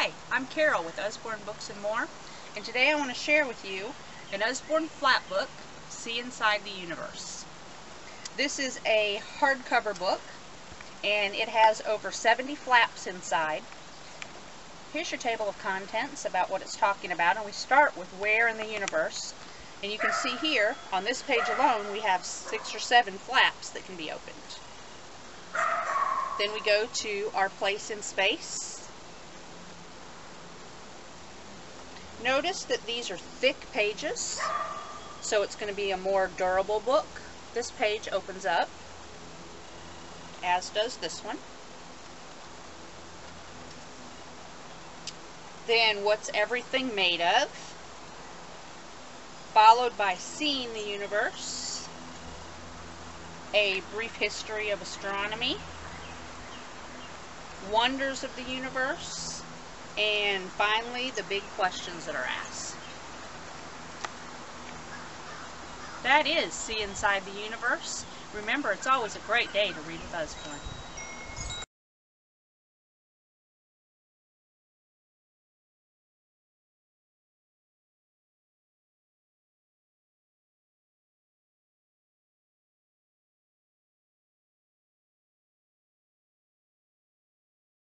Hi, I'm Carol with Usborne Books and More, and today I want to share with you an Usborne flap book, See Inside the Universe. This is a hardcover book, and it has over 70 flaps inside. Here's your table of contents about what it's talking about, and we start with where in the universe. And you can see here, on this page alone, we have six or seven flaps that can be opened. Then we go to our place in space, Notice that these are thick pages, so it's going to be a more durable book. This page opens up, as does this one. Then what's everything made of? Followed by seeing the universe, a brief history of astronomy, wonders of the universe, and finally, the big questions that are asked. That is See Inside the Universe. Remember, it's always a great day to read with Usborne.